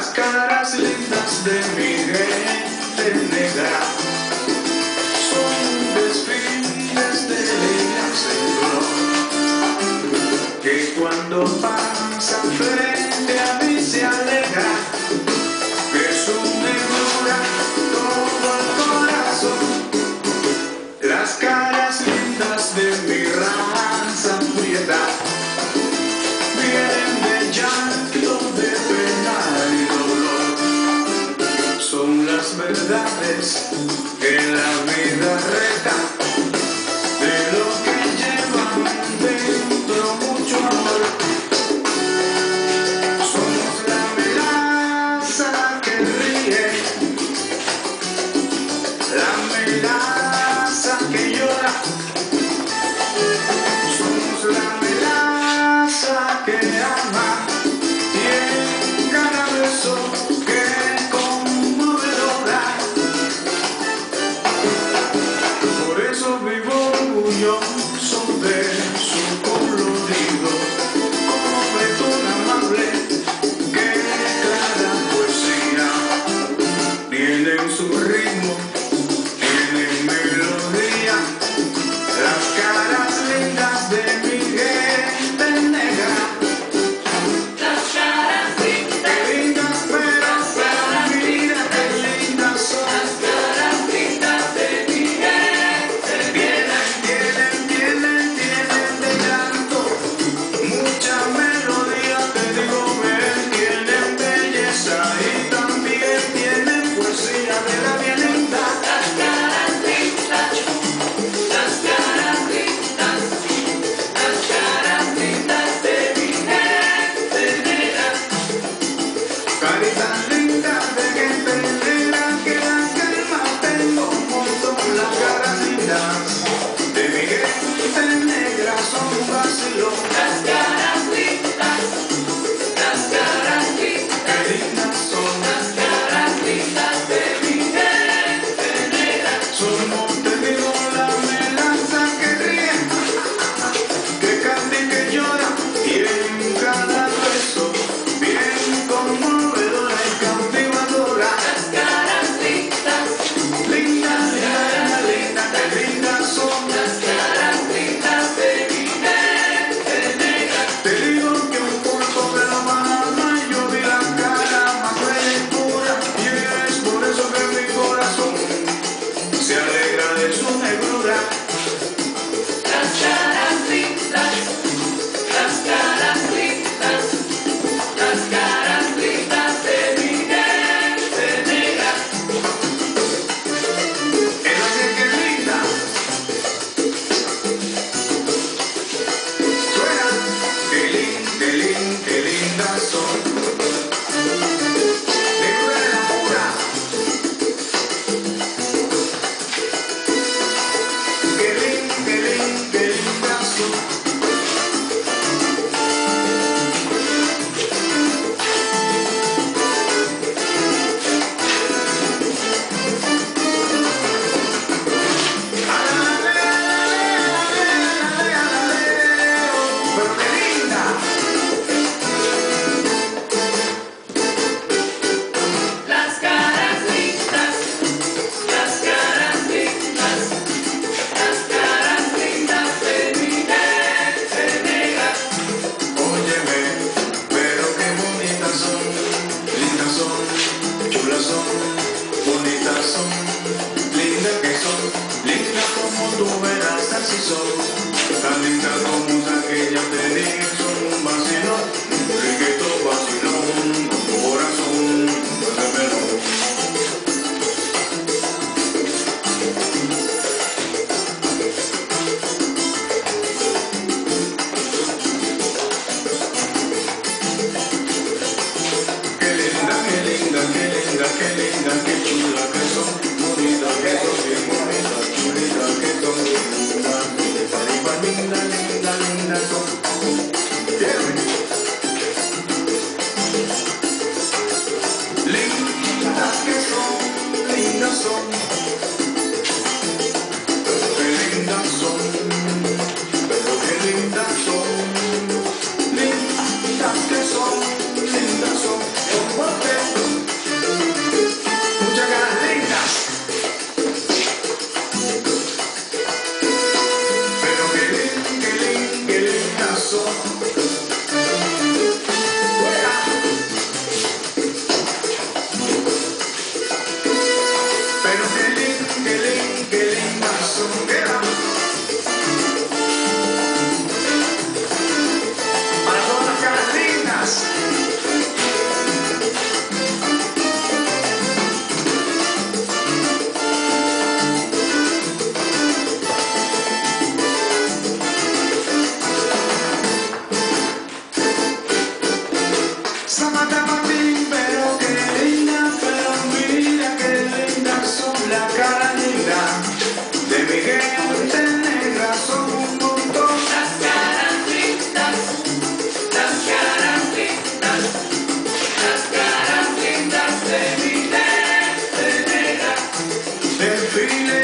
Las caras lindas de mi gente negra. Son desfiles de líneas en color que cuando pasan frente a mí esperanza que llora. so Feeling.